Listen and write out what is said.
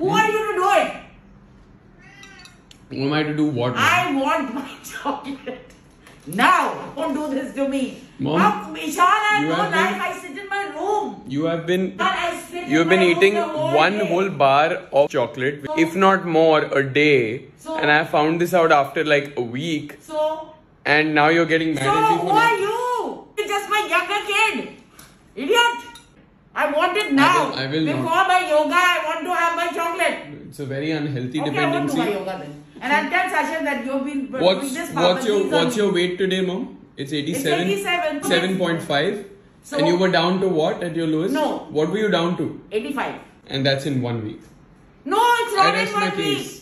Who are you to do it? Who am I to do what? I want my chocolate. Now, don't do this to me. Mom, Ishaan, I have life. been- I sit in my room. You have been I you have been eating whole one day. whole bar of chocolate, So- if not more, a day. So- and I found this out after like a week, So, and now you're getting mad so at me So who are you? You're just my younger kid. Idiot. I want it now. will- I will not. Before my yoga, I want to have my chocolate. It's a very unhealthy Okay, I won't do my dependency. yoga then. And I'll tell Sasha that you've been doing What's this what's your what's your weight today, mom? It's 87. It's 87. 7.5. So- and you were down to what at your lowest? No. What were you down to? 85. And that's in one week. No, it's not in one week. case.